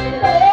Yeah.